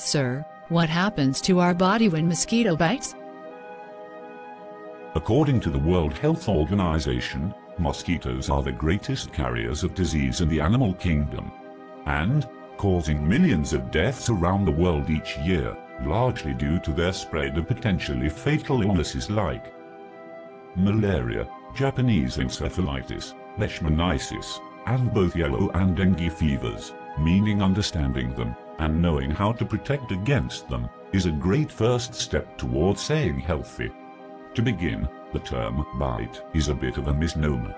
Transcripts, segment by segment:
Sir, what happens to our body when mosquito bites? According to the World Health Organization, mosquitoes are the greatest carriers of disease in the animal kingdom. And, causing millions of deaths around the world each year, largely due to their spread of potentially fatal illnesses like malaria, Japanese encephalitis, leishmaniasis, and both yellow and dengue fevers, meaning understanding them and knowing how to protect against them is a great first step towards staying healthy. To begin, the term bite is a bit of a misnomer.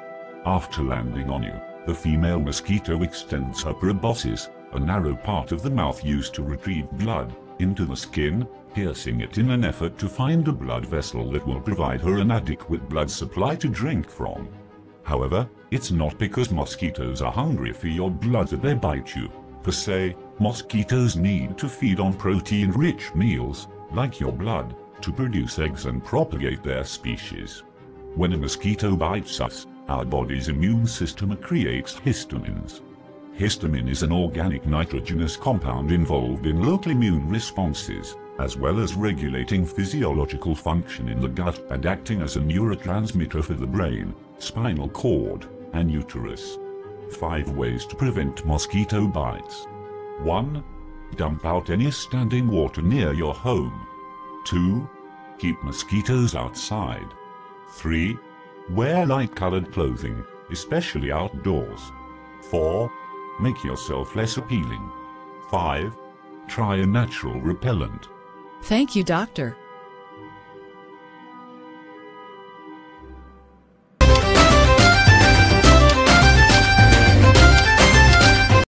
After landing on you, the female mosquito extends her proboscis, a narrow part of the mouth used to retrieve blood, into the skin, piercing it in an effort to find a blood vessel that will provide her an adequate blood supply to drink from. However, it's not because mosquitoes are hungry for your blood that they bite you. Per se, mosquitoes need to feed on protein-rich meals, like your blood, to produce eggs and propagate their species. When a mosquito bites us, our body's immune system creates histamines. Histamine is an organic nitrogenous compound involved in local immune responses, as well as regulating physiological function in the gut and acting as a neurotransmitter for the brain, spinal cord, and uterus. 5 ways to prevent mosquito bites. 1. Dump out any standing water near your home. 2. Keep mosquitoes outside. 3. Wear light-colored clothing, especially outdoors. 4. Make yourself less appealing. 5. Try a natural repellent. Thank you, Doctor.